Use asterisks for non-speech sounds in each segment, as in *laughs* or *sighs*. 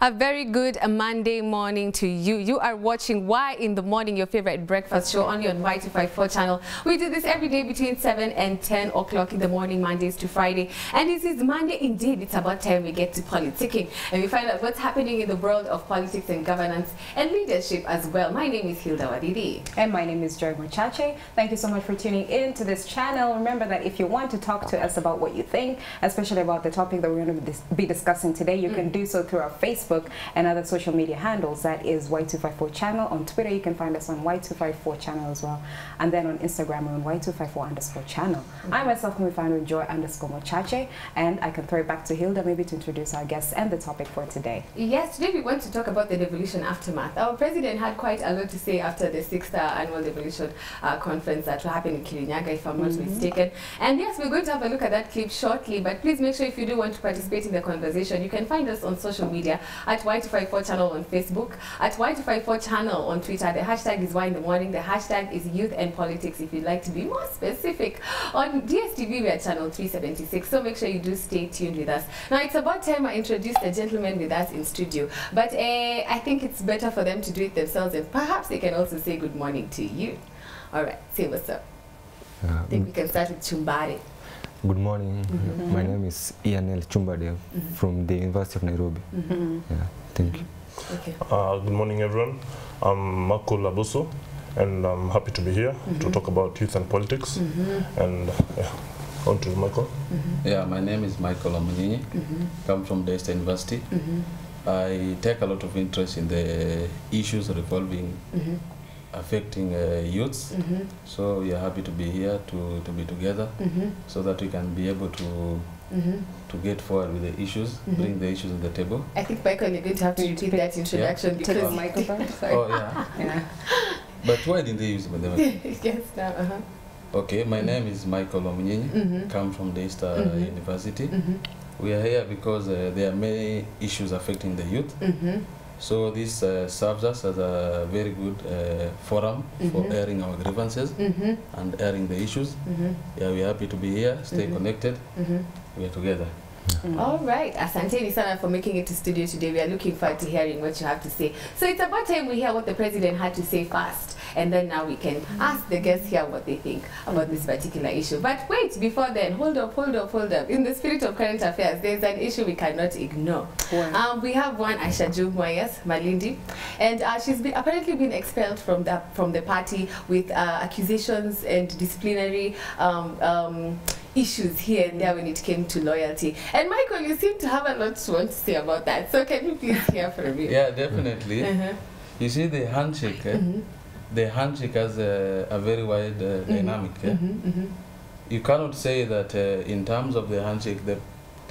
A very good Monday morning to you. You are watching Y in the Morning, your favorite breakfast show only on Y254 channel. We do this every day between 7 and 10 o'clock in the morning, Mondays to Friday. And this is Monday indeed. It's about time we get to politicking and we find out what's happening in the world of politics and governance and leadership as well. My name is Hilda Wadidi. And my name is Joy Mochache. Thank you so much for tuning in to this channel. Remember that if you want to talk to us about what you think, especially about the topic that we're going to be discussing today, you mm. can do so through our Facebook and other social media handles. That is Y254 channel. On Twitter, you can find us on Y254 channel as well. And then on Instagram, we're on Y254 underscore channel. Mm -hmm. I myself can be found on Joy underscore Mochache. And I can throw it back to Hilda maybe to introduce our guests and the topic for today. Yes, today we want to talk about the devolution aftermath. Our president had quite a lot to say after the sixth uh, annual devolution uh, conference that happened in Kirinyaga, if I'm not mm -hmm. mistaken. And yes, we're going to have a look at that clip shortly. But please make sure if you do want to participate in the conversation, you can find us on social media at Y254 channel on Facebook, at Y254 channel on Twitter. The hashtag is Y in the morning. The hashtag is youth and politics if you'd like to be more specific. On DSTV, we are channel 376. So make sure you do stay tuned with us. Now, it's about time I introduce the gentleman with us in studio. But uh, I think it's better for them to do it themselves and perhaps they can also say good morning to you. All right, say what's up. Uh, I think we can start with Chumbari. Good morning. Mm -hmm. My name is Ianel L. Chumbade mm -hmm. from the University of Nairobi. Mm -hmm. Yeah, thank you. Okay. Uh, good morning, everyone. I'm Marco Labuso, and I'm happy to be here to talk about youth and politics. And yeah, on to Michael. Yeah, my name is Michael Amunini. Come from Daystar University. I take a lot of interest in the issues revolving affecting uh, youths. Mm -hmm. So we are happy to be here to, to be together mm -hmm. so that we can be able to mm -hmm. to get forward with the issues, mm -hmm. bring the issues on the table. I think Michael, you're going to have to repeat that introduction yeah. because the microphone. Sorry. *laughs* oh yeah. *laughs* yeah. But why didn't they use it? *laughs* yes, now, uh -huh. Okay, my mm -hmm. name is Michael Omunyinyi, come from Daystar University. We are here because uh, there are many issues affecting the youth. So this uh, serves us as a very good uh, forum mm -hmm. for mm-hmm. airing our grievances mm -hmm. and airing the issues. Mm -hmm. Yeah, we're happy to be here, stay mm-hmm. connected, mm-hmm. we are together. All right, Asante Sana for making it to studio today. We are looking forward to hearing what you have to say. So it's about time we hear what the president had to say first and then now we can ask the guests here what they think about this particular issue. But wait, before then, hold up, hold up, hold up. In the spirit of current affairs, there's an issue we cannot ignore. Um, we have one Aisha Jumwayas Malindi, and uh, she's been, apparently been expelled from the from the party with uh, accusations and disciplinary. Um, um, issues here and there when it came to loyalty. And Michael, you seem to have a lot to want to say about that. So can you please hear from you? Yeah, definitely. Uh -huh. You see the handshake, eh? mm -hmm the handshake has a, a very wide uh, mm -hmm. dynamic. Yeah? Mm -hmm, mm -hmm. You cannot say that uh, in terms of the handshake, the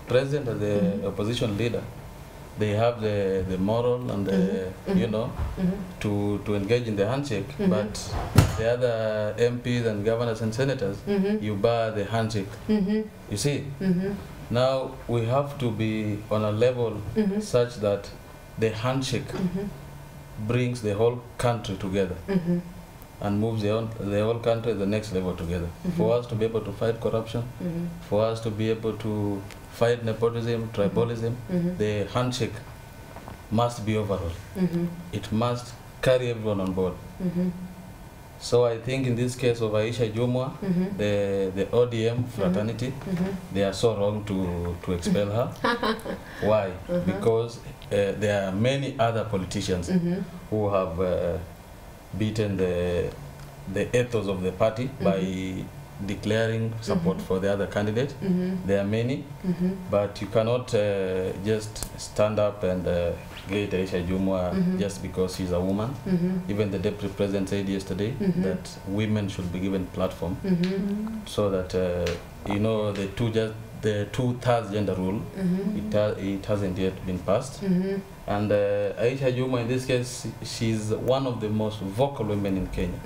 president and the mm-hmm. opposition leader, they have the, the moral and the, mm-hmm. you know, mm-hmm. to, to engage in the handshake, but the other MPs and governors and senators, you bar the handshake. You see? Now we have to be on a level such that the handshake brings the whole country together mm -hmm. and moves the, whole, the whole country the next level together. Mm -hmm. For us to be able to fight corruption, mm -hmm. for us to be able to fight nepotism, tribalism, the handshake must be overall. It must carry everyone on board. So I think in this case of Aisha Jumwa, mm -hmm. the the ODM fraternity, mm -hmm. they are so wrong to to expel her. *laughs* Why? Mm -hmm. Because uh, there are many other politicians mm-hmm. who have uh, beaten the the ethos of the party mm-hmm. by declaring support mm -hmm. for the other candidate. Mm -hmm. There are many, mm -hmm. but you cannot uh, just stand up and uh, Taisha Aisha Jumwa mm -hmm. just because she's a woman. Mm -hmm. Even the deputy president said yesterday mm -hmm. that women should be given platform mm-hmm. so that uh, you know the two just the two thirds gender rule mm-hmm. it ha it hasn't yet been passed. Mm-hmm. And uh, Aisha Juma, in this case she's one of the most vocal women in Kenya.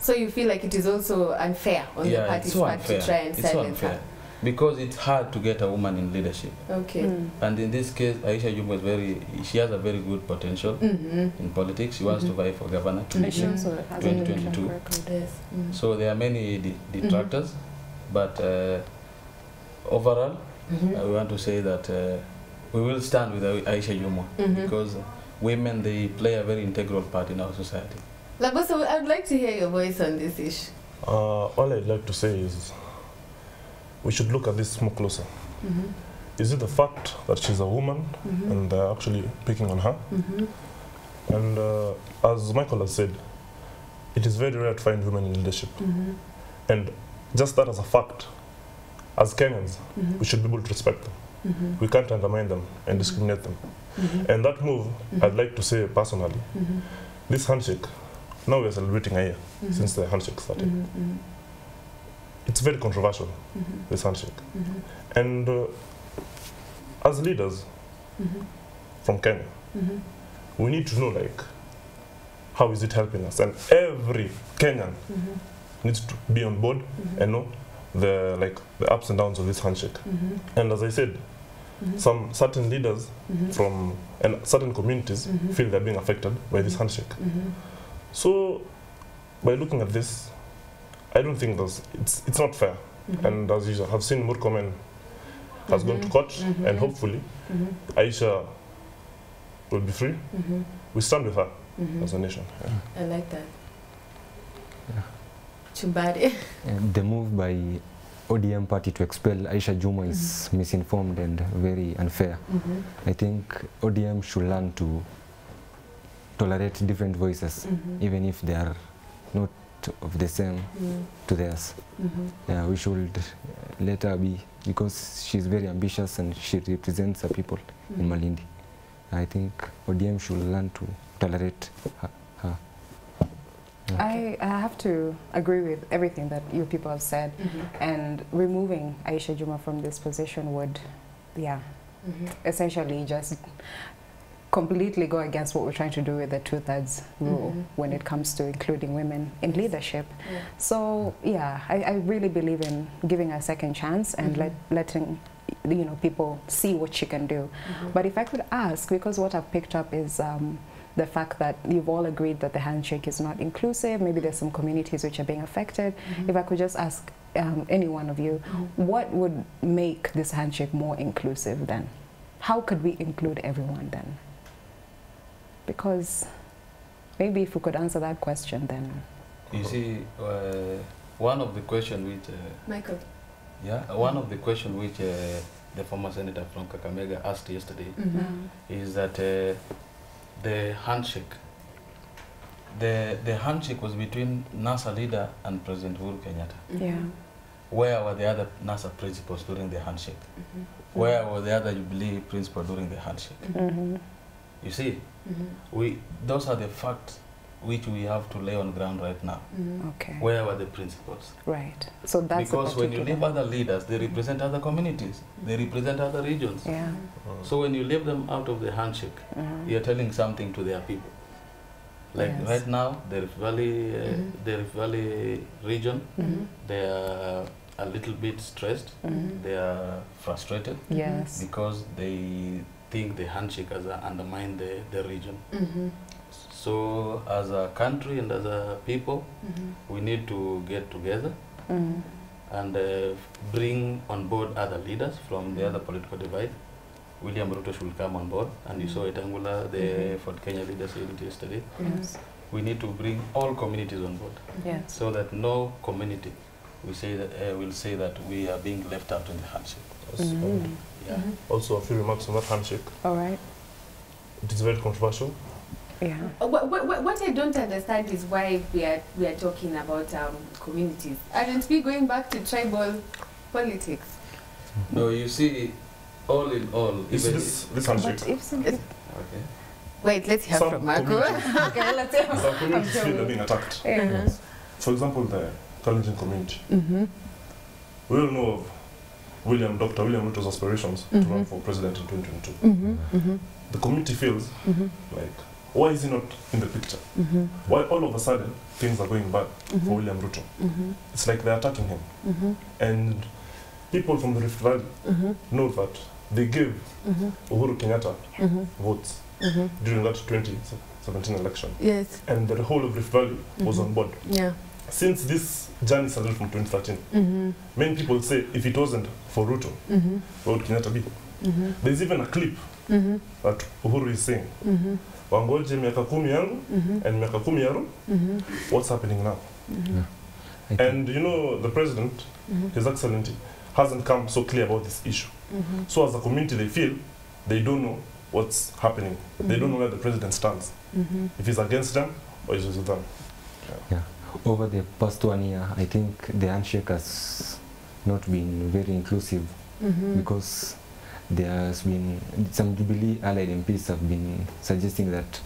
So you feel like it is also unfair on yeah, the party's part to try and it's silence her? Because it's hard to get a woman in leadership. Okay. Mm. And in this case, Aisha Jumwa is very, she has a very good potential mm -hmm. in politics. She wants mm -hmm. to vie for governor to mm -hmm. 2022. Yes. So there are many de detractors, mm-hmm. but uh, overall, mm-hmm. we want to say that uh, we will stand with Ai- Aisha Jumwa Mhm. because women they play a very integral part in our society. Labuso, I'd like to hear your voice on this issue. Uh, all I'd like to say is we should look at this more closer. Mhm. Is it the fact that she's a woman Mhm. and they're actually picking on her? Mhm. And uh, as Michael has said, it is very rare to find women in leadership. Mhm. And just that as a fact, as Kenyans, Mhm. we should be able to respect them. Mhm. We can't undermine them and discriminate them. And that move. I'd like to say personally, this handshake, now we're celebrating a year since the handshake started. It's very controversial, Mhm. this handshake. Mhm. And uh, as leaders Mhm. from Kenya, Mhm. we need to know like how is it helping us and every kenyan Mhm. needs to be on board and know the like the ups and downs of this handshake and as i said Mhm. some certain leaders Mhm. from and certain communities Mhm. feel they're being affected by this handshake so by looking at this i don't think there's it's it's not fair Mhm. and as you have seen murkomen has gone to court Mhm. and hopefully Mhm. aisha will be free Mhm. we stand with her as a nation yeah. I like that. Yeah. Chumbari. *laughs* And the move by ODM party to expel Aisha Jumwa is misinformed and very unfair. Mhm. I think ODM should learn to tolerate different voices, Mhm. even if they are not of the same Mhm. to theirs. Mhm. Yeah, we should let her be because she's very ambitious and she represents the people in Mhm. Malindi. I think ODM should learn to tolerate her. her. Yeah. I, I have to agree with everything that you people have said, Mhm. and removing Aisha Jumwa from this position would, yeah, Mhm. essentially just completely go against what we're trying to do with the two-thirds rule Mhm. when it comes to including women in leadership. Yeah. So yeah, I, I really believe in giving a second chance and Mhm. let, letting you know people see what she can do. Mhm. But if I could ask, because what I've picked up is um, the fact that you've all agreed that the handshake is not inclusive. Maybe there's some communities which are being affected. Mhm. If I could just ask um, any one of you, Mhm. what would make this handshake more inclusive then? How could we include everyone then? Because maybe if we could answer that question, then You see, uh, one of the question which, uh, Michael. yeah, one of the question which uh, the former senator from Kakamega asked yesterday Mhm. is that uh, the handshake, the the handshake was between NASA leader and President Uhuru Kenyatta. Yeah. Where were the other NASA principals during the handshake? Mhm. Where were the other Jubilee principals during the handshake? Mhm. You see, Mhm. we those are the facts which we have to lay on ground right now. Mhm. okay, Where were the principles? right. So that's because when you leave other leaders, they represent other communities, they represent other regions. yeah. Uh, So when you leave them out of the handshake, mhm. you're telling something to their people. Like Yes. right now, the Rift Valley, uh, Mhm. the Rift Valley region, Mhm. they are a little bit stressed. They are frustrated Yes. because they think the handshake has uh, undermined the, the region. Mhm. So as a country and as a people, Mhm. we need to get together Mhm. and uh, bring on board other leaders from the other political divide. William Ruto should come on board, and you saw Wetangula, the Mhm. Ford Kenya leaders said yesterday. Yes. We need to bring all communities on board, Yes. so that no community we say that uh, will say that we are being left out in the handshake. Yes, and Mhm. Mhm. Also, a few remarks on that handshake. All right. It is very controversial. Yeah. Uh, What, what, what I don't understand is why we are we are talking about um, communities. Aren't we going back to tribal politics? No, you see, all in all, You even this, this handshake. If It's- okay. Wait, let's hear Some from Marco. *laughs* okay, let's hear. Some communities feel they're being attacked. Yeah. For example, the Kalenjin community. Mm-hmm. We all know of William, Dr. William Ruto's aspirations to Mhm. run for president in 2022. Mm-hmm. Mm-hmm. The community feels Mm-hmm. like, why is he not in the picture? Mm-hmm. Why all of a sudden things are going bad for William Ruto? Mm-hmm. It's like they're attacking him. Mm-hmm. And people from the Rift Valley Mm-hmm. know that they gave Mm-hmm. Uhuru Kenyatta Mm-hmm. votes Mm-hmm. during that 2017 election. Yes. And the whole of Rift Valley was on board. Yeah. Since this journey started from 2013, Mm-hmm. many people say if it wasn't for Ruto, Mm-hmm. where would Kenyatta be? Mm -hmm. There's even a clip mm -hmm. that Uhuru is saying, wangoje miaka kumi yangu and miaka kumi yangu, mm -hmm. what's happening now? Mm -hmm. yeah. And you know, the president, mm -hmm. His Excellency, hasn't come so clear about this issue. Mm -hmm. So as a community, they feel they don't know what's happening. Mm -hmm. They don't know where the president stands. mm -hmm. If he's against them or is with them. yeah. Yeah. Over the past one year, I think the handshake has not been very inclusive because there has been some Jubilee allied MPs have been suggesting that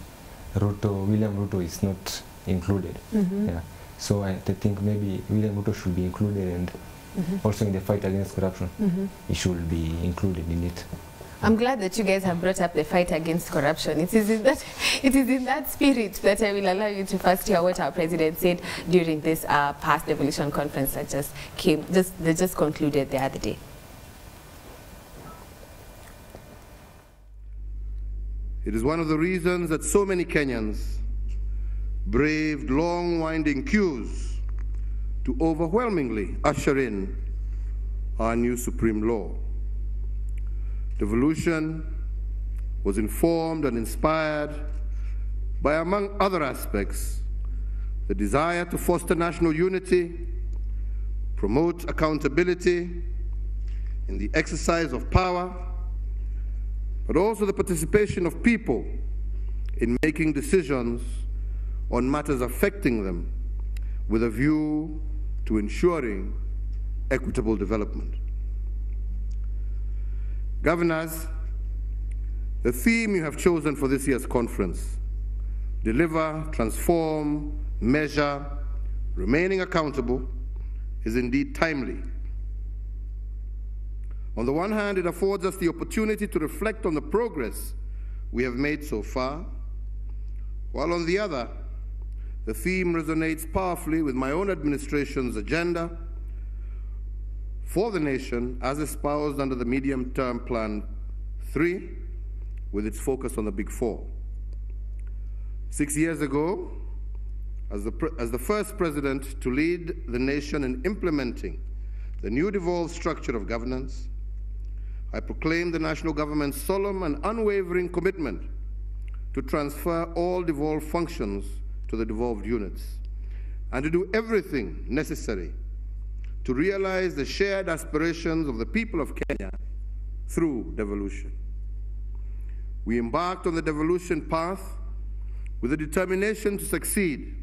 Ruto, William Ruto is not included. Yeah. So I, I think maybe William Ruto should be included and also in the fight against corruption, he should be included in it. I'm glad that you guys have brought up the fight against corruption. It is in that, *laughs* it is in that spirit that I will allow you to first hear what our president said during this uh, past devolution conference that just came, just that just concluded the other day. It is one of the reasons that so many Kenyans braved long winding queues to overwhelmingly usher in our new supreme law. Devolution was informed and inspired by, among other aspects, the desire to foster national unity, promote accountability in the exercise of power, but also the participation of people in making decisions on matters affecting them with a view to ensuring equitable development. Governors, the theme you have chosen for this year's conference deliver, transform, measure, remaining accountable is indeed timely. On the one hand, it affords us the opportunity to reflect on the progress we have made so far, while on the other, the theme resonates powerfully with my own administration's agenda for the nation as espoused under the Medium Term Plan 3, with its focus on the Big Four. Six years ago, as the, as the first president to lead the nation in implementing the new devolved structure of governance, I proclaim the national government's solemn and unwavering commitment to transfer all devolved functions to the devolved units and to do everything necessary to realize the shared aspirations of the people of Kenya through devolution. We embarked on the devolution path with a determination to succeed.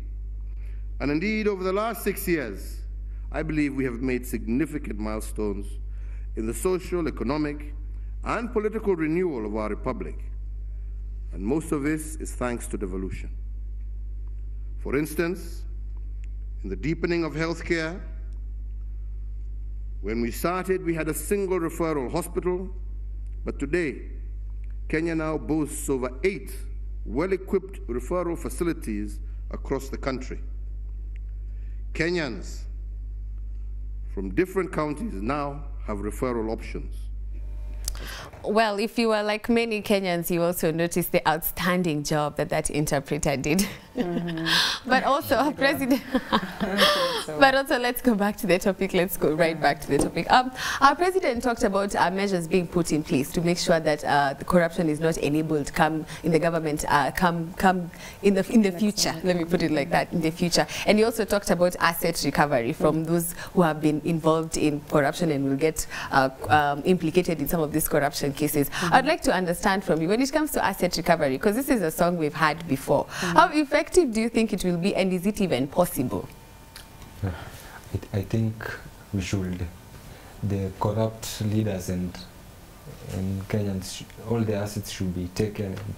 And indeed, over the last six years, I believe we have made significant milestones in the social, economic, and political renewal of our republic. And most of this is thanks to devolution. For instance, in the deepening of healthcare, when we started, we had a single referral hospital, but today, Kenya now boasts over eight well equipped referral facilities across the country. Kenyans from different counties now have referral options. Well, if you are like many Kenyans, you also noticed the outstanding job that that interpreter did. *laughs* but also, our president. *laughs* but also, let's go back to the topic. Let's go right back to the topic. Um, our president talked about uh, measures being put in place to make sure that uh, the corruption is not enabled come in the government, uh, come come in the in the future. Let me put it like that, in the future. And he also talked about asset recovery from those who have been involved in corruption and will get uh, um, implicated in some of these corruption cases. I'd like to understand from you when it comes to asset recovery, because this is a song we've had before. How effective do you think it will be, and is it even possible? *sighs* It, I think we should, the corrupt leaders and and Kenyans, all the assets should be taken and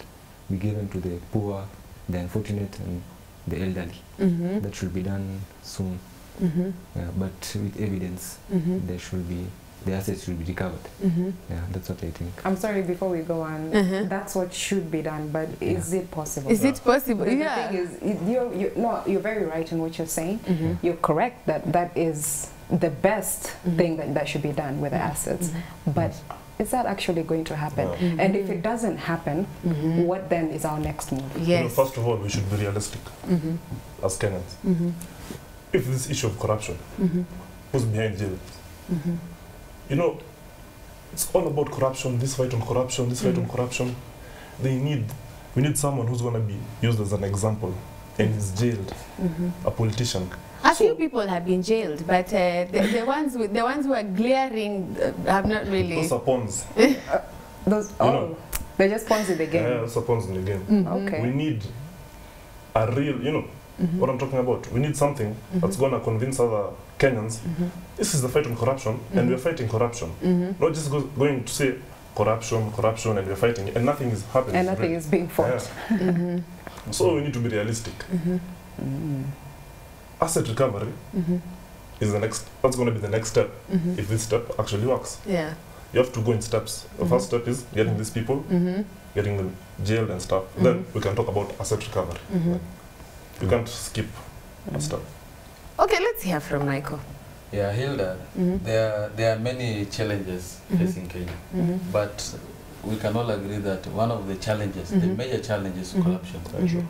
be given to the poor, the unfortunate, and the elderly. Mm-hmm. That should be done soon. Mm-hmm. Yeah, but with evidence, Mm-hmm. there should be the assets should be recovered. Mm-hmm. Yeah, that's what I think. I'm sorry, before we go on, Mhm. that's what should be done, but is it possible? Is it possible? The, the yeah. thing is, you're, you're, no, you're very right in what you're saying. Mhm. You're correct that that is the best Mhm. thing that, that should be done with the assets. But is that actually going to happen? No. And if it doesn't happen, Mhm. what then is our next move? You know, Yes. first of all, we should be realistic Mhm. as Kenyans. Mhm. If this issue of corruption, Mhm. who's behind jail? You know, it's all about corruption, this fight on corruption, this fight on corruption. They need, we need someone who's going to be used as an example and is jailed, a politician. A few people have been jailed, but uh, the, the ones with, the ones who are glaring uh, have not really. Those are pawns. *laughs* Those, You oh, know. they're just Ponzi the Yeah, those are pawns in the game. Mhm. Okay. We need a real, you know, Mhm. what I'm talking about. We need something that's going to convince other Kenyans Mhm. this is the fight on corruption and we're fighting corruption. Mhm. Not just go, going to say corruption, corruption, and we're fighting and nothing is happening. And nothing is being fought. Mhm. So we need to be realistic. Mm. Asset recovery is the next. That's going to be the next step if this step actually works. Yeah. You have to go in steps. The Mhm. first step is getting these people, Mhm. getting them jailed and stuff. Then Mhm. we can talk about asset recovery. You can't skip Mm-hmm. that. Okay, let's hear from Michael. Yeah, Hilda, Mhm. there, are- there are many challenges Mhm. facing Kenya, Mhm. but we can all agree that one of the challenges, the Mhm. major challenge is Mhm. corruption. Mhm.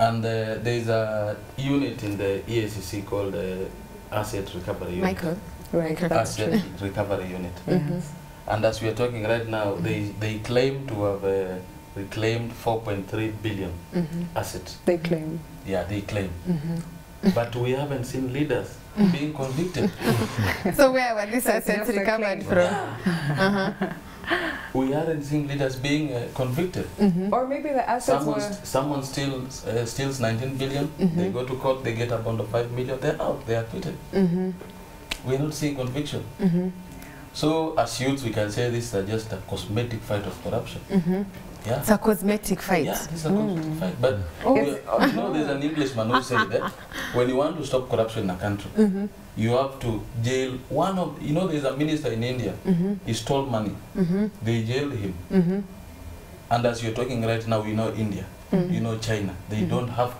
And uh, there is a unit in the EACC called the Asset Recovery Unit. Michael. Right, Asset true. Recovery Unit. And as we are talking right now, they, they claim to have uh, reclaimed 4.3 billion Mhm. assets. They claim. Yeah, they claim. Mhm. But we haven't seen leaders being convicted. *laughs* So where were these assets just recovered claim. from? Uh-huh. we haven't seen leaders being uh, convicted. Mhm. Or maybe the assets Someone, were. st- someone steals, uh, steals 19 billion, they Mhm. go to court, they get a bond of 5 million, they're out, they're acquitted. Mhm. We're not seeing conviction. So, as youths, we can say this is just a cosmetic fight of corruption. Yeah. It's a cosmetic fight. Yeah, it's a cosmetic mm. fight. But Oh, we- you know, there's an Englishman who said that *laughs* when you want to stop corruption in a country, mm -hmm. you have to jail one of, you know, there's a minister in India, Mm -hmm. he stole money, Mm -hmm. they jailed him. Mm -hmm. And as you're talking right now, we know India, Mhm. you know China, they Mhm. don't have,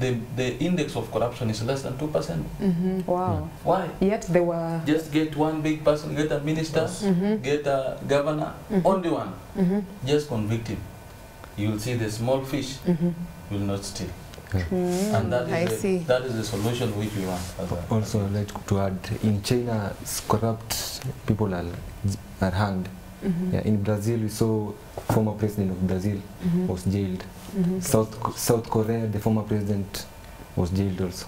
the, the index of corruption is less than 2%. Mm -hmm. Wow. Why? Yet they were. Just get one big person, get a minister, yes. mm -hmm. get a governor, mm -hmm. only one, Mm -hmm. just convict him. You'll see the small fish mm -hmm. will not steal. Mm. And that is, I the, see. that is the solution which we want. as a- Also, I'd like to add, in China, corrupt people are, are hanged. Mhm. Yeah, in Brazil, we saw former president of Brazil mm -hmm. was jailed. Mm -hmm. South, Co- South Korea, the former president was jailed also.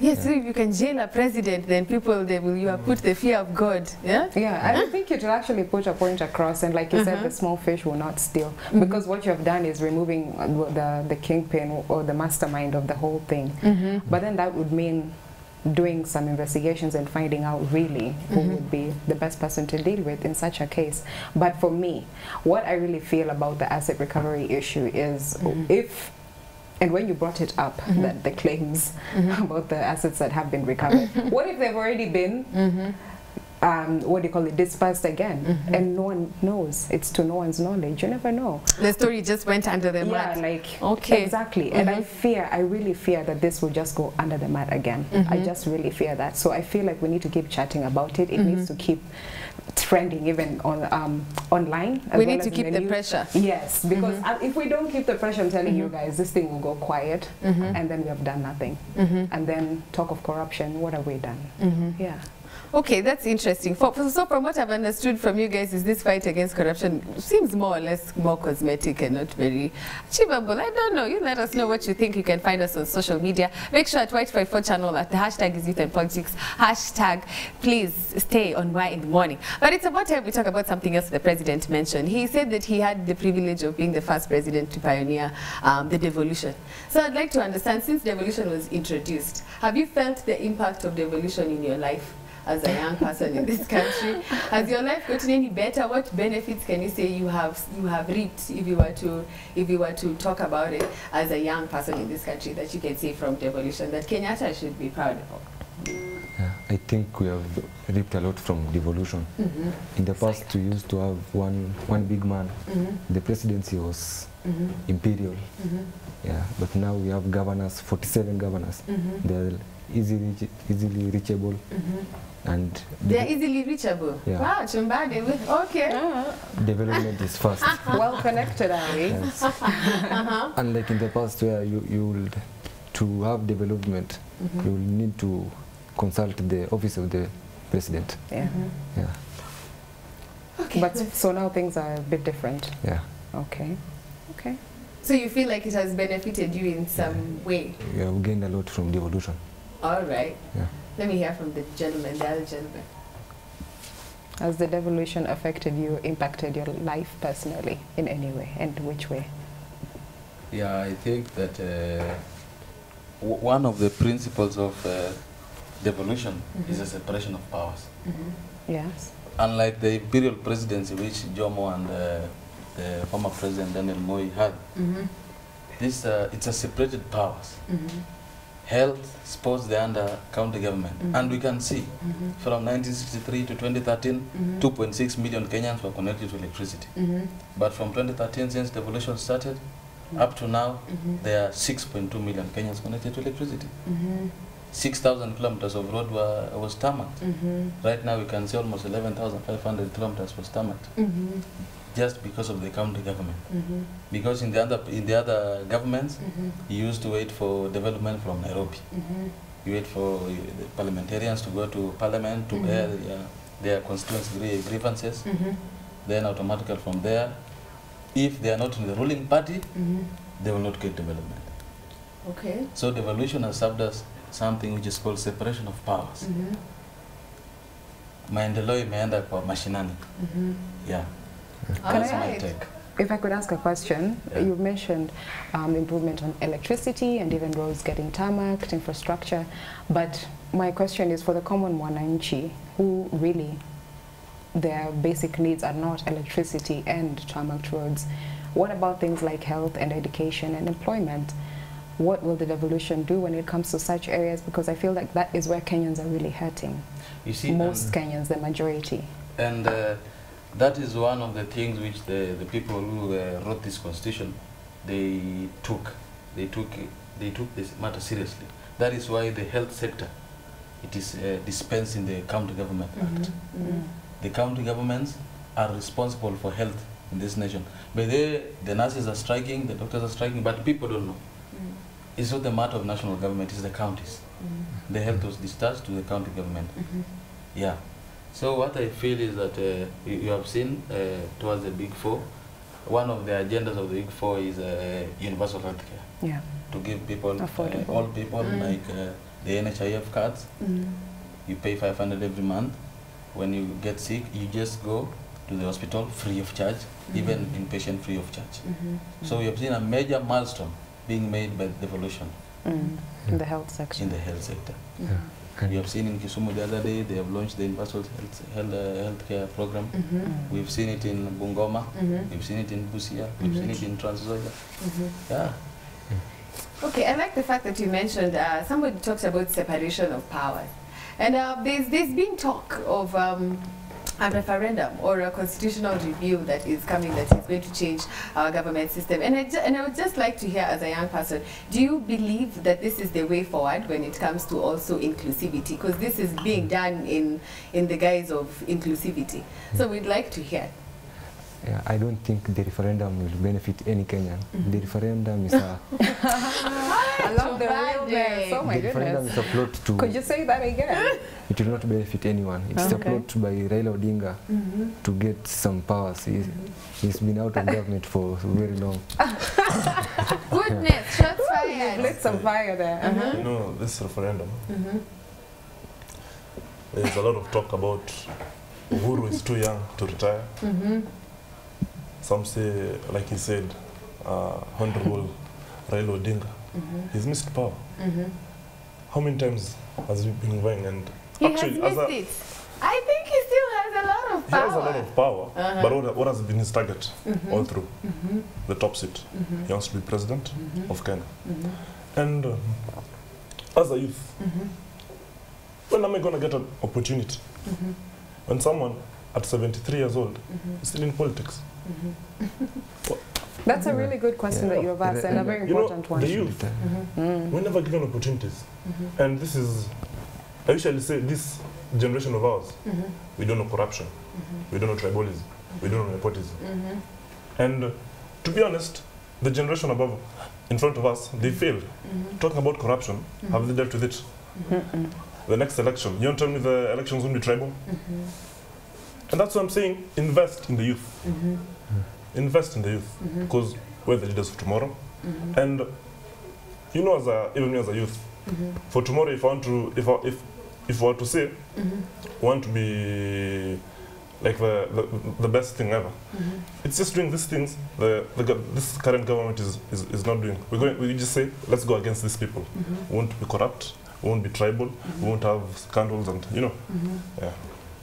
Yes, yeah. so if you can jail a president, then people they will you have put the fear of God. Yeah. Yeah, I think it will actually put a point across, and like you said, Mhm. the small fish will not steal Mm -hmm. because what you have done is removing uh, the the kingpin or the mastermind of the whole thing. Mm-hmm. But then that would mean doing some investigations and finding out really who Mhm. would be the best person to deal with in such a case. But for me, what I really feel about the asset recovery issue is Mhm. if and when you brought it up Mhm. that the claims Mhm. *laughs* about the assets that have been recovered, what if they've already been Mm-hmm. Um, what do you call it, dispersed again, Mhm. and no one knows. It's to no one's knowledge. You never know. The story just went under the yeah, mat. like Okay. exactly. And I Mhm. fear, I really fear that this will just go under the mat again. I Mhm. just really fear that. So I feel like we need to keep chatting about it. It Mhm. needs to keep trending even on um, online. we need to keep the pressure. Yes, because Mhm. uh, if we don't keep the pressure, I'm telling you Mhm. guys, this thing will go quiet, Mhm. and then we have done nothing. And then talk of corruption. What have we done? Yeah. Okay, that's interesting. For, so from what I've understood from you guys is this fight against corruption seems more or less more cosmetic and not very achievable. I don't know. You let us know what you think. You can find us on social media. Make sure at Y254 channel at the hashtag is youth and politics. Hashtag please stay on Y in the morning. But it's about time we talk about something else the president mentioned. He said that he had the privilege of being the first president to pioneer um, the devolution. So I'd like to understand, since devolution was introduced, have you felt the impact of devolution in your life? As a young person in this country. Has your life gotten any better? What benefits can you say you have you have reaped if you were to if you were to talk about it as a young person in this country that you can say from devolution that Kenyatta should be proud of? Yeah, I think we have reaped a lot from devolution. Mm-hmm. In the past, we used to have one, one big man. Mm-hmm. The presidency was Mm-hmm. imperial. Mm-hmm. Yeah, but now we have governors, 47 governors. Mm-hmm. They're easily, reach- easily reachable Mm-hmm. And They're de- easily reachable. Yeah. Wow, Chumbade. we- Okay. *laughs* development is fast. *laughs* well connected, are we? Yes. *laughs* Uh-huh. Unlike in the past where you, you will, to have development, Mhm. you will need to consult the office of the president. Yeah. Yeah. Okay. But so now things are a bit different. Yeah. Okay. Okay. so you feel like it has benefited you in some way? Yeah, We have gained a lot from devolution. All right. Yeah. Let me hear from the gentleman, the other gentleman. Has the devolution affected you, impacted your life personally in any way, and which way? Yeah, I think that uh, w- one of the principles of uh, devolution is a separation of powers. Yes. Unlike the imperial presidency which Jomo and uh, the former president Daniel Moi had, Mm-hmm. this uh, it's a separated powers. Mm-hmm. Health, sports, they're under county government. Mhm. And we can see Mm-hmm. from 1963 to 2013, Mm-hmm. 2.6 million Kenyans were connected to electricity. Mm-hmm. But from 2013, since the devolution started, up to now, Mm-hmm. there are 6.2 million Kenyans connected to electricity. Mm-hmm. 6,000 kilometers of road were, was tarmacked. Mm-hmm. Right now, we can see almost 11,500 kilometers was tarmacked Mm-hmm. Just because of the county government. Mm-hmm. Because in the other in the other governments, Mm-hmm. you used to wait for development from Nairobi. Mm-hmm. You wait for uh, the parliamentarians to go to parliament to Mhm. air their, their constituency grie- grievances. Mm-hmm. Then automatically from there, if they are not in the ruling party, Mm-hmm. they will not get development. Okay. So devolution has served us something which is called separation of powers. Mm-hmm. Maendeleo imeenda kwa mashinani. Mm-hmm. Yeah, All that's my right. take. If I could ask a question, Yeah. you mentioned um, improvement on electricity and even roads getting tarmacked, infrastructure. But my question is for the common mwananchi who really their basic needs are not electricity and tarmacked roads. What about things like health and education and employment? What will the devolution do when it comes to such areas? Because I feel like that is where Kenyans are really hurting. You see, Most and, Kenyans, the majority. and uh, that is one of the things which the, the people who uh, wrote this constitution, they took, they took, they took this matter seriously. That is why the health sector, it is uh, dispensed in the county government act. Mm-hmm. The county governments are responsible for health in this nation. But they, the nurses are striking, the doctors are striking, but people don't know. It's not the matter of national government, it's the counties. The health was discharged to the county government. Yeah. So what I feel is that uh, you, you have seen uh, towards the big four, one of the agendas of the big four is uh, universal health care. Yeah. To give people, uh, Affordable. all people, Mm. like uh, the NHIF cards, Mm-hmm. you pay 500 every month. When you get sick, you just go to the hospital free of charge, even inpatient free of charge. Mm-hmm. So we have seen a major milestone being made by devolution Mm. In the health section. in the health sector. Yeah. We And have seen in Kisumu the other day, they have launched the universal health, health, uh, healthcare program. Mm-hmm. We've seen it in Bungoma, Mm-hmm. we've seen it in Busia, we've seen it in Trans Nzoia. Mm-hmm. Yeah. Okay, I like the fact that you mentioned uh, somebody talked about separation of powers, and uh, there's there's been talk of um, a referendum or a constitutional review that is coming that is going to change our government system. And I and I would just like to hear, as a young person, do you believe that this is the way forward when it comes to also inclusivity? Because this is being done in in the guise of inclusivity. So we'd like to hear. Yeah, I don't think the referendum will benefit any Kenyan. Mm -hmm. The referendum is a *laughs* I love the realness. Oh my the referendum goodness. is a plot to Could you say that again? *laughs* it will not benefit anyone. It's okay. a plot by Raila Odinga mm -hmm. to get some powers. He's, he's been out of government for very long. *laughs* Goodness, shots You've fired. lit some fire there. Uh-huh. You know, this referendum, mm -hmm. there's a lot of talk about Uhuru is too young to retire. Mhm. Some say, like he said, uh, Honorable *laughs* Raila Odinga, Mhm. he's missed power. Mhm. How many times has he been vying? And He actually, has as missed a, it. I think he still has a lot of power. he has a lot of power, Uh-huh. but what, what has been his target Mhm. all through? Mhm. The top seat. He wants to be president Mhm. of Kenya. Mhm. And uh, as a youth, when am I going to get an opportunity? When someone at 73 years old is still in politics? That's a really good question Yeah. that you have asked and a very You know, important one. the youth, Mhm. Mm. we're never given opportunities. Mhm. And this is, I usually say, this generation of ours, we don't know corruption, we don't know tribalism, we don't know nepotism. Mhm. And uh, to be honest, the generation above, in front of us, they failed. Talking about corruption, have they dealt with it? The next election, you want to tell me the elections won't be tribal? Mhm. And that's what I'm saying, invest in the youth. Invest in the youth. Mm-hmm. Because we're the leaders of tomorrow. Mm-hmm. And you know, as a, even me as a youth, mm-hmm. for tomorrow, if I want to, if I, if, if I were to say, want to be like the, the, the best thing ever. It's just doing these things the, the this current government is, is, is not doing. We're going, we just say, let's go against these people. We won't be corrupt, we won't be tribal, we won't have scandals and, you know, yeah,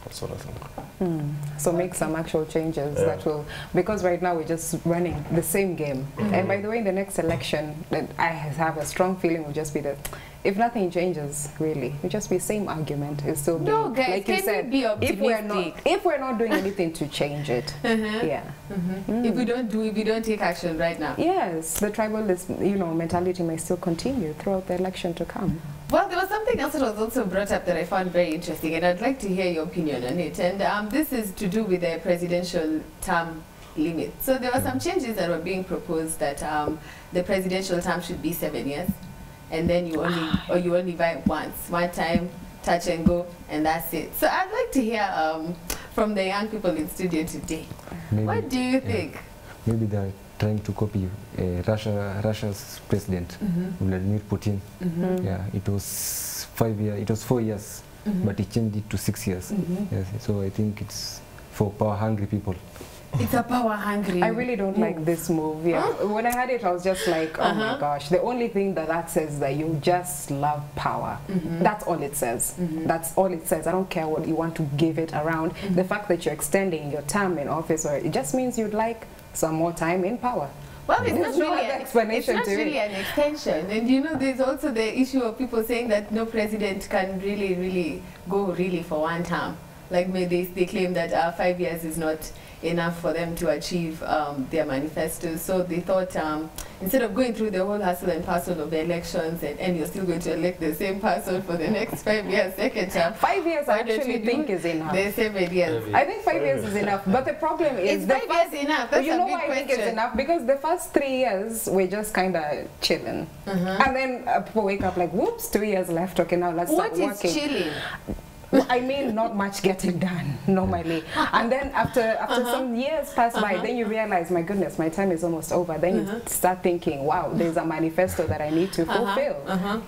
that's what I think. Hmm. So make some actual changes Yeah. that will, because right now we're just running the same game. Mm-hmm. And by the way, in the next election, that I have a strong feeling will just be that if nothing changes, really, it'll just be same argument. It's still No, being- guys, like you can we said, be if we're not if we're not doing anything to change it, *laughs* uh-huh. yeah. Mm-hmm. If we hmm. don't do, if we don't take action right now. Yes, the tribalist, you know, mentality may still continue throughout the election to come. Well, there was something else that was also brought up that I found very interesting, and I'd like to hear your opinion on it. And um, this is to do with the presidential term limit. So there were some changes that were being proposed that um, the presidential term should be seven years, and then you only or you only buy once, one time, touch and go, and that's it. So I'd like to hear um, from the young people in studio today. Maybe, What do you yeah. think? maybe they're trying to copy uh, Russia, Russia's president Vladimir Putin. Mm-hmm. Yeah, it was five years. It was four years, but he changed it to six years. Mm-hmm. Yes, so I think it's for power-hungry people. It's a power hungry. I really don't like this move. Yeah. When I heard it, I was just like, oh my Uh-huh. gosh. The only thing that that says is that you just love power. Mm-hmm. That's all it says. That's all it says. I don't care what you want to give it around. Mm-hmm. The fact that you're extending your term in office, or it just means you'd like some more time in power. Well, it's There's not really an, explanation it's not really it. an extension. And you know, there's also the issue of people saying that no president can really, really go really for one term. Like they, they claim that uh, five years is not enough for them to achieve um, their manifesto. So they thought um, instead of going through the whole hustle and bustle of the elections and, and you're still going to elect the same person for the next *laughs* five years, second term, Five years, I actually we do think is enough. the seven years. I think five years is enough. But the problem is Is the five first years enough? That's you a know big why I think it's enough? Because the first three years we're just kind of chilling, Uh-huh. and then uh, people wake up like, "Whoops, two years left. Okay, now let's What start is working." chilling? Well, I mean, not much getting done normally, and then after after Uh-huh. some years pass by, then you realize, my goodness, my time is almost over. Then you start thinking, wow, there's a manifesto that I need to fulfill. Uh-huh.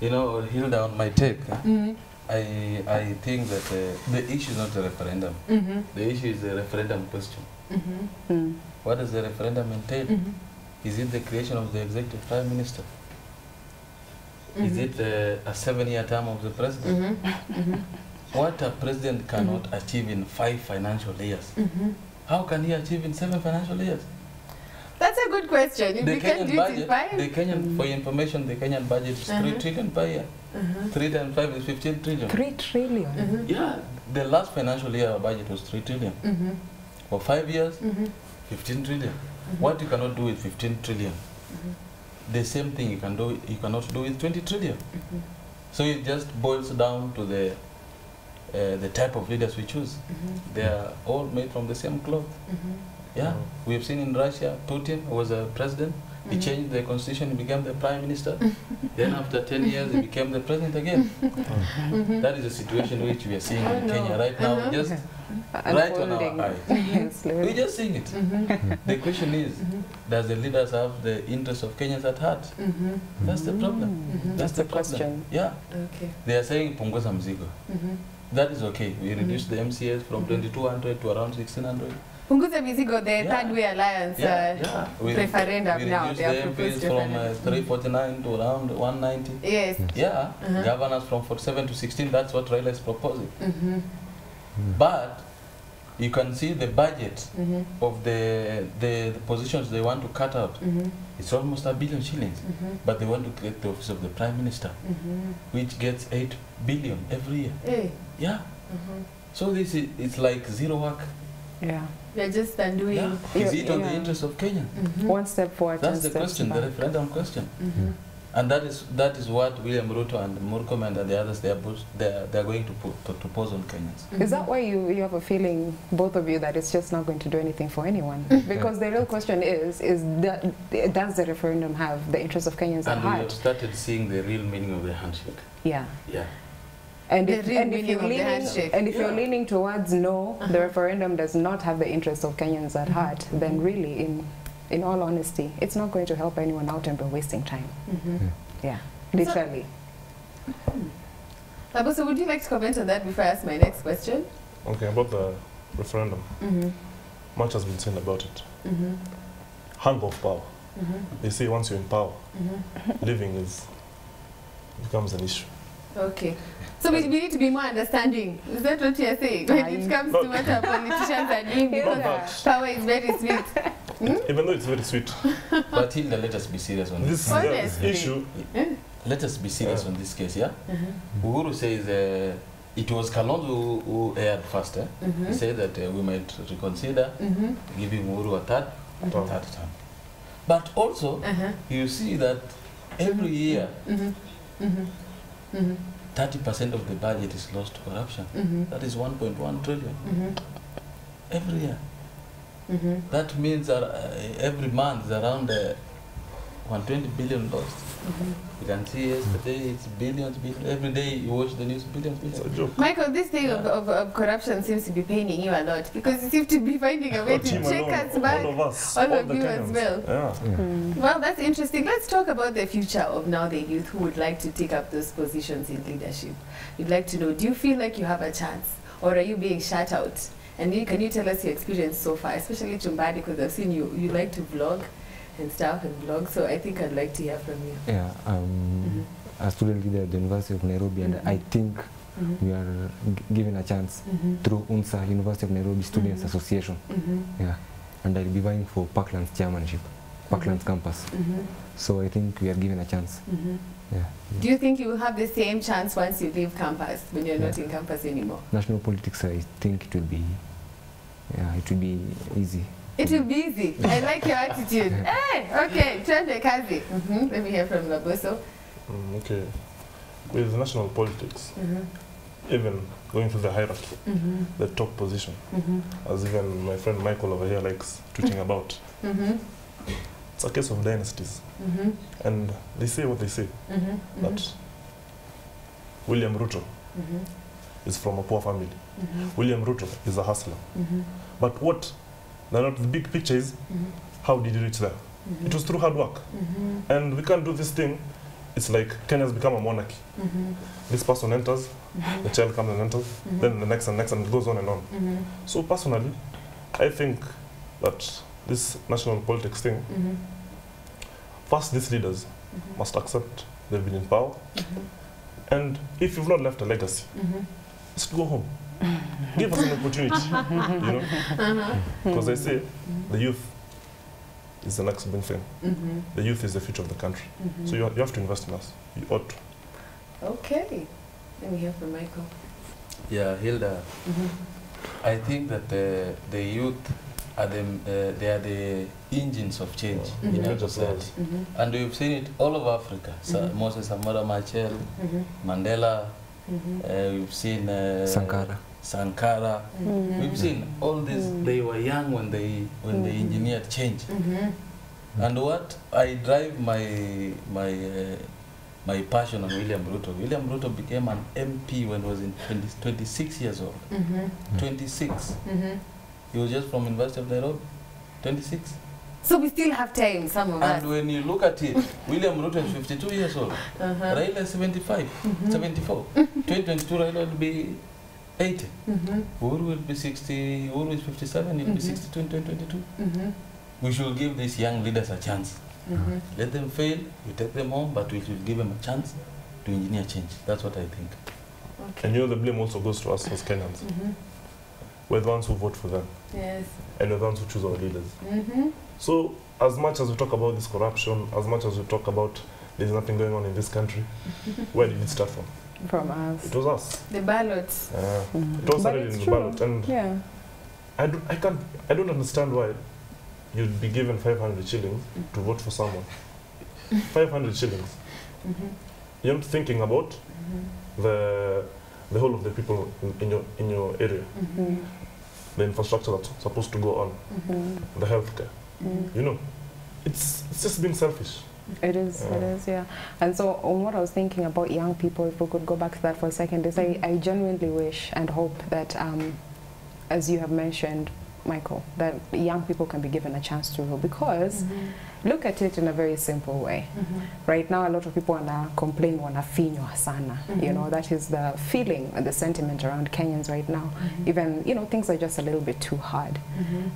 You know, Hilda, on my take, Mm-hmm. I, I think that uh, the issue is not a referendum. Mm-hmm. The issue is a referendum question. Mm-hmm. Mm. What does the referendum entail? Mhm. Is it the creation of the executive prime minister? Is it uh, a seven-year term of the president? Mm-hmm. Mm-hmm. What a president cannot achieve in five financial years, Mm-hmm. how can he achieve in seven financial years? That's a good question. If The we can Kenyan do it in budget, five. the Kenyan, for information, the Kenyan budget is three Uh-huh. trillion per year. Uh-huh. Three times five is fifteen trillion. Three trillion. Mhm. Yeah, the last financial year our budget was three trillion. Mhm. For five years, Mhm. 15 trillion. What you cannot do with 15 trillion, Mm-hmm. The same thing you can do you cannot do with 20 trillion. Mm-hmm. So it just boils down to the uh, the type of leaders we choose. Mhm. They are all made from the same cloth. Mhm. Yeah, we have seen in Russia, Putin was a president. He changed the constitution. He became the prime minister. *laughs* then after 10 years, he became the president again. *laughs* That is the situation which we are seeing in. Kenya right now. Uh-huh. Just *laughs* right on our eyes. We're just seeing it. Mhm. The question is, Mhm. does the leaders have the interests of Kenyans at heart? Mhm. That's the problem. That's the question. Yeah, Okay. they are saying punguza mzigo. That is okay. We reduced the MCAs from 2200 to around 1600. Punguza Mizigo, the Yeah. Third Way Alliance Yeah, uh, yeah. We, referendum we now. They have the proposed MPs from uh, 349 to around 190. Yes. Yeah, Uh-huh. governors from 47 to 16. That's what Raila is proposing. Mm -hmm. But you can see the budget mm -hmm. of the, the, the positions they want to cut out. Mm -hmm. It's almost a billion shillings. mm -hmm. But they want to create the office of the prime minister, Mhm. which gets 8 billion every year. Hey. Yeah. Mhm. So this is it's like zero work. Yeah. We're just undoing. Yeah. Yeah, Is it on the yeah. interest of Kenya? Mhm. One step forward. That's ten the steps question, the referendum question. Mhm. And that is that is what William Ruto and Murkomen and the others they are both- they are, they are going to put to, to pose on Kenyans. Is that why you, you have a feeling, both of you, that it's just not going to do anything for anyone? Because the real question is, is that, does the referendum have the interest of Kenyans at And we have started seeing the real meaning of the handshake. Yeah. Yeah. And if, and if you're leaning, and if you're leaning towards no, the referendum does not have the interests of Kenyans at heart, then really, in in all honesty, it's not going to help anyone out and we're wasting time. Mhm. Yeah, literally. Labuso, would you like to comment on that before I ask my next question? Okay, about the referendum. Mm-hmm. Much has been said about it. Mm-hmm. Hunger of power. Mm-hmm. They say once you're in power, Mm-hmm. living is becomes an issue. Okay. So we, we need to be more understanding. Is that what you're saying? When it comes Not- to what our politicians are doing *laughs* because that. power is very sweet. *laughs* Even though it's very sweet, *laughs* But Hilda, let us be serious on this, this. yeah, this Honestly. issue, Let us be serious Yeah. on this case, yeah? Uh-huh. Uhuru says uh, it was Kalonzo who, who aired first. Eh? Mm-hmm. He said that uh, we might reconsider Mm-hmm. giving Uhuru a third, Mhm. third term. But also, Uh-huh. you see that every year, Mm-hmm. Mm-hmm. Mm-hmm. 30% of the budget is lost to corruption. Mm-hmm. That is 1.1 trillion Mm-hmm. every year. Mm-hmm. That means that uh, every month is around uh, 120 billion lost. You can see yesterday it's billions, billions. Every day you watch the news, billions, it's a billions. joke. Michael, this thing of, of, of corruption seems to be paining you a lot because you seem to be finding a way to check alone, us back. all of us, all all of the you as well. Yeah. Yeah. Mm. Well, that's interesting. Let's talk about the future of now the youth who would like to take up those positions in leadership. You'd like to know, do you feel like you have a chance or are you being shut out? And you, can you tell us your experience so far, especially Chumbadi, because I've seen you, you like to vlog and stuff and vlog, so I think I'd like to hear from you. Yeah, um, a student leader at the University of Nairobi, and Mhm. I think Mm-hmm. we are given a chance Mm-hmm. through UNSA, University of Nairobi Students. Association. Mm-hmm. Yeah, and I'll be vying for Parklands chairmanship, Parklands campus. Mm-hmm. So I think we are given a chance. Mm-hmm. Yeah, Do you think you will have the same chance once you leave campus, when you're not in campus anymore? national politics. I think it will be, yeah, it will be easy. It will be easy. I like your attitude. hey, okay, twende kazi. Mm-hmm. Let me hear from Laboso. Mm, okay. With national politics, Mm-hmm. even going through the hierarchy, Mm-hmm. the top position, Mm-hmm. as even my friend Michael over here likes tweeting about, Mm-hmm. it's a case of dynasties. Mm-hmm. And they say what they say, that William Ruto is from a poor family. William Ruto is a hustler. But what the, not the big picture is, Mm-hmm. how did you reach there? It was through hard work. Mm-hmm. And we can't do this thing. It's like Kenya's become a monarchy. Mm-hmm. This person enters, the child comes and enters, Mm-hmm. then the next and next, and it goes on and on. Mm-hmm. So personally, I think that this national politics thing, Mm-hmm. first these leaders Mm-hmm. must accept they've been in power, Mm-hmm. and if you've not left a legacy, Mm-hmm. just go home. Give us an opportunity, you know, Uh-huh. because they say the youth is the next big thing. Mm-hmm. The youth is the future of the country. Mm-hmm. So you, you have to invest in us. You ought to. Okay. Let me hear from Michael. Yeah, Hilda, Mm-hmm. I think that the, the youth are the, uh, they are the engines of change Mhm. in our Just society. Mm-hmm. And we've seen it all over Africa. Sa- Mhm. Moses Amora Machel, Mm-hmm. Mm-hmm. uh, we've seen uh, Sankara. Sankara. Mm-hmm. We've seen all these. Mm. -hmm. They were young when they when they Mhm. engineered change. Mm-hmm. And what I drive my my uh, my passion on William Ruto. William Ruto became an MP when he was in 20, 26 years old. Mm-hmm. 26. Mm-hmm. He was just from University of Nairobi. 26. So we still have time, some of and us. And when you look at it, William Ruto is 52 years old. Uh-huh. Raila is 75, mm -hmm. 74. 2022 Raila will be 80. Mm-hmm. Uhuru will be 60, Uhuru is 57, he'll -hmm. be 62 in 2022. Mm-hmm. We should give these young leaders a chance. Mm-hmm. Let them fail, we take them home, but we should give them a chance to engineer change. That's what I think. Okay. And you know the blame also goes to us as Kenyans. Mm-hmm. We're the ones who vote for them, Yes. and we're the ones who choose our leaders. Mm-hmm. So as much as we talk about this corruption, as much as we talk about there's nothing going on in this country, *laughs* where did it start from? From us. It was us. The ballots. Uh, Mhm. it all But started it's in the true. ballot, and Yeah. I, do, I can't, I don't understand why you'd be given 500 shillings to vote for someone. 500 shillings. Mm-hmm. You're not thinking about Mm-hmm. the the whole of the people in, in your in your area, Mm-hmm. the infrastructure that's supposed to go on, Mm-hmm. Mm. the healthcare. Mm. You know, it's it's just being selfish. It is, it Yeah. is, yeah. And so, on what I was thinking about young people, if we could go back to that for a second, is I, I genuinely wish and hope that, um, as you have mentioned, Michael, that young people can be given a chance to rule because mm-hmm. look at it in a very simple way. Mm-hmm. Right now, a lot of people wanna complain, wanafinywa sana. You Mhm. know, mm-hmm. that is the feeling and the sentiment around Kenyans right now. Even, you know, things are just a little bit too hard.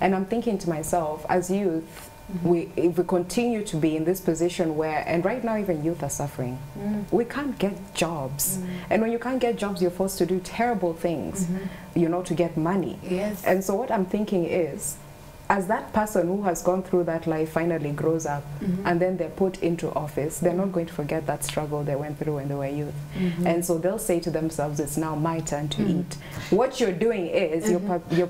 And I'm thinking to myself, as youth, we, if we continue to be in this position where, and right now even youth are suffering, mm. we can't get jobs. Mm. And when you can't get jobs, you're forced to do terrible things, mm-hmm. you know, to get money. Yes. And so what I'm thinking is, as that person who has gone through that life finally grows up Mhm. and then they're put into office, they're not going to forget that struggle they went through when they were youth. Mhm. And so they'll say to themselves, it's now my turn to Mhm. eat. What you're doing is you're, Mhm. per- you're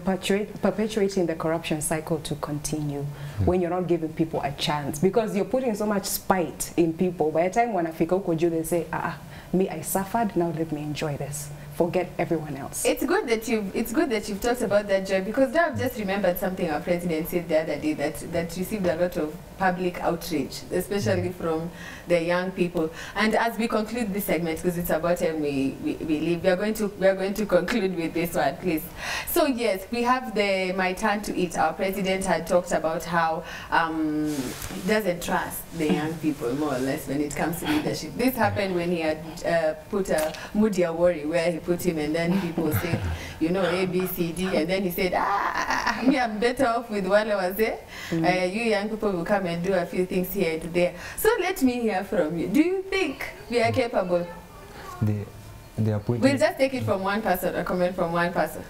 perpetuating the corruption cycle to continue when you're not giving people a chance because you're putting so much spite in people. By the time when Africa huko juu, they say, ah, me, I suffered, now let me enjoy this. Forget everyone else. It's good that you've it's good that you've talked about that joy because now I've just remembered something our president said the other day that that received a lot of public outrage, especially from the young people. And as we conclude this segment, because it's about time we, we, we leave, we are going to we are going to conclude with this one, please. So yes, we have the my turn to eat. Our president had talked about how um, he doesn't trust the *laughs* young people more or less when it comes to leadership. This happened when he had uh, put a Moody Awori where he put him, and then people said, you know, A, B, C, D, and then he said, ah, me, I'm better off with Wale Wazee. Uh, you young people will come and do a few things here and there. So let me hear from you. Do you think we are capable? The, the appointment, We'll just take it from one person, a comment from one person.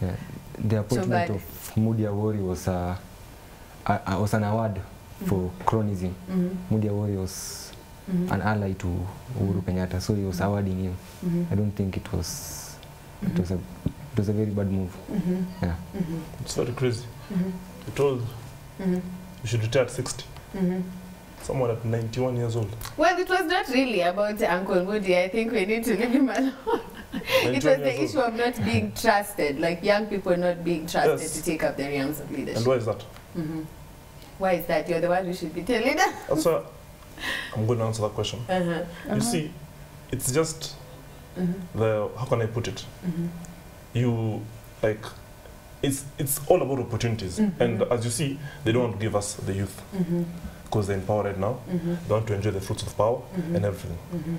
yeah, the appointment bad. of Moody Awori was, a, a, a- was an award for mm. cronism. Mm -hmm. Moody Awori was mhm, an ally to Uhuru Kenyatta, so he was awarding him. mhm, I don't think it was it was a it was a very bad move. mhm, Yeah. mhm, It's very crazy. mhm, You told mhm, you should retire at 60. mhm. Someone at 91 years old. Well, it was not really about Uncle Moody. I think we need to leave him alone. *laughs* it was the issue issue of not being trusted, like young people not being trusted Yes. to take up the realms of And why is that? Mm -hmm. Why is that? You're the one who should be telling us. Why I'm going to answer that question. Uh-huh. You see, it's just Mhm. the, how can I put it? Mhm. You, like, it's, it's all about opportunities. Mhm. And as you see, they don't want to give us the youth because they're in power right now. They want to enjoy the fruits of power and everything.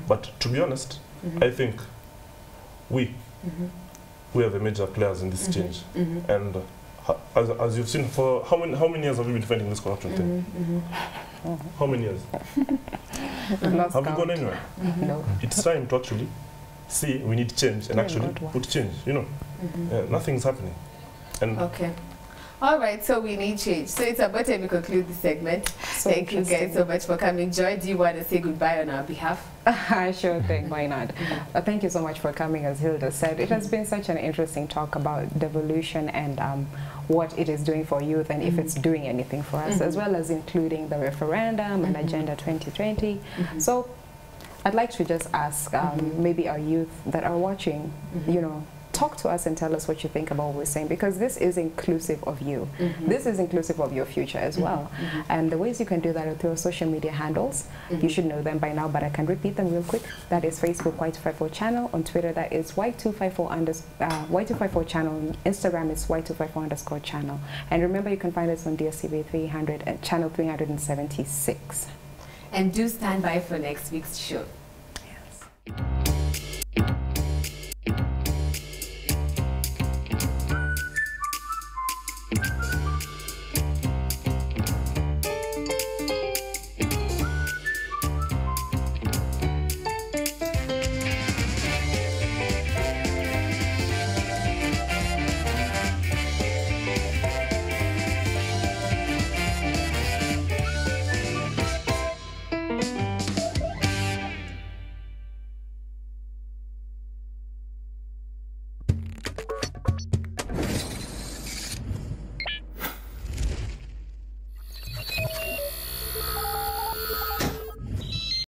But to be honest. I think we, we are the major players in this change. And uh, as, as you've seen, for how many, how many years have you been fighting this corruption thing? Mhm. How many years? Lost you gone anywhere? Mhm. No. It's time to actually see we need change and actually put change. You know, uh, nothing's happening. And Okay. All right, so we need change. So it's about time we conclude the segment. So Thank you guys so much for coming. Joy, do you want to say goodbye on our behalf? I *laughs* sure thing, why not? *laughs* Uh, thank you so much for coming, as Hilda said. It has been such an interesting talk about devolution and um, what it is doing for youth and if Mhm. it's doing anything for us, as Mhm. well as including the referendum and Mhm. Agenda 2020. So I'd like to just ask um, maybe our youth that are watching, you know, talk to us and tell us what you think about what we're saying because this is inclusive of you. Mhm. This is inclusive of your future as well. Mhm. And the ways you can do that are through our social media handles. Mhm. You should know them by now, but I can repeat them real quick. That is Facebook Y254 channel. On Twitter, that is Y254 unders uh, Y254 channel. On Instagram is Y254 underscore channel. And remember, you can find us on DSTV 300 and channel 376. And do stand by for next week's show. Yes.